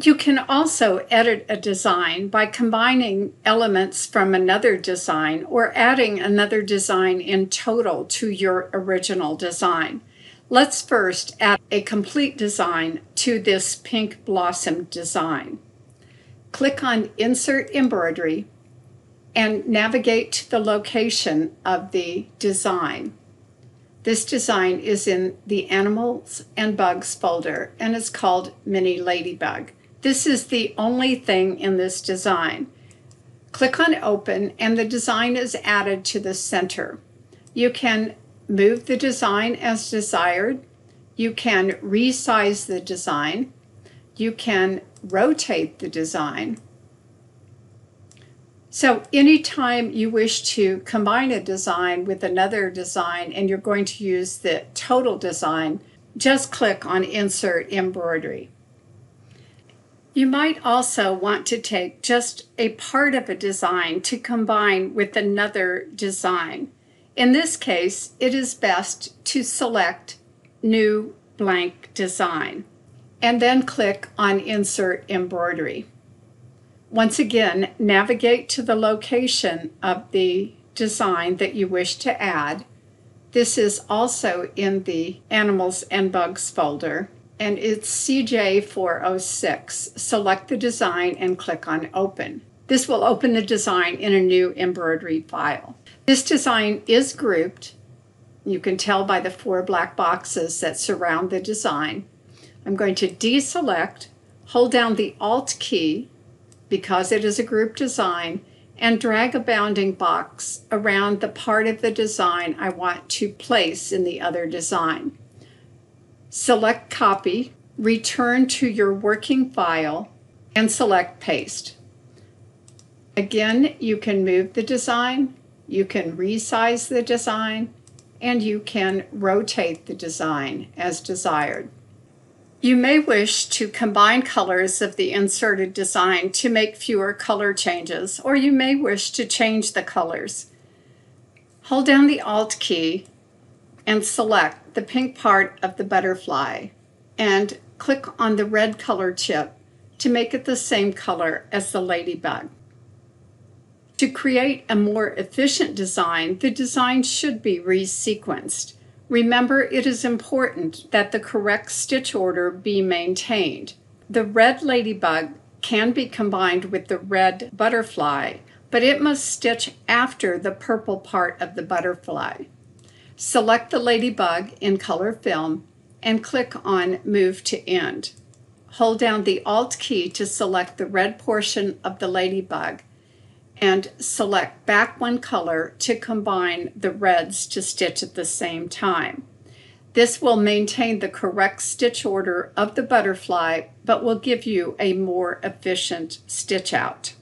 You can also edit a design by combining elements from another design or adding another design in total to your original design. Let's first add a complete design to this pink blossom design. Click on Insert Embroidery and navigate to the location of the design. This design is in the Animals and Bugs folder and is called Mini Ladybug. This is the only thing in this design. Click on Open and the design is added to the center. You can move the design as desired. You can resize the design. You can rotate the design. So anytime you wish to combine a design with another design and you're going to use the total design, just click on Insert Embroidery. You might also want to take just a part of a design to combine with another design. In this case, it is best to select New Blank Design and then click on Insert Embroidery. Once again, navigate to the location of the design that you wish to add. This is also in the Animals and Bugs folder and it's CJ406. Select the design and click on Open. This will open the design in a new embroidery file. This design is grouped. You can tell by the four black boxes that surround the design. I'm going to deselect, hold down the Alt key because it is a group design, and drag a bounding box around the part of the design I want to place in the other design. Select Copy, return to your working file, and select Paste. Again, you can move the design, you can resize the design, and you can rotate the design as desired. You may wish to combine colors of the inserted design to make fewer color changes, or you may wish to change the colors. Hold down the Alt key and select the pink part of the butterfly and click on the red color chip to make it the same color as the ladybug. To create a more efficient design, the design should be resequenced. Remember, it is important that the correct stitch order be maintained. The red ladybug can be combined with the red butterfly, but it must stitch after the purple part of the butterfly. Select the ladybug in color film and click on Move to End. Hold down the Alt key to select the red portion of the ladybug and select back one color to combine the reds to stitch at the same time. This will maintain the correct stitch order of the butterfly, but will give you a more efficient stitch out.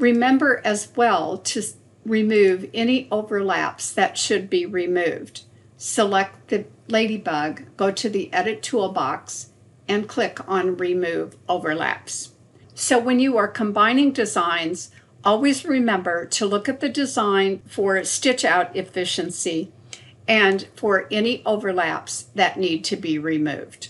Remember as well to remove any overlaps that should be removed. Select the ladybug, go to the Edit Toolbox, and click on Remove Overlaps. So when you are combining designs, always remember to look at the design for stitch out efficiency and for any overlaps that need to be removed.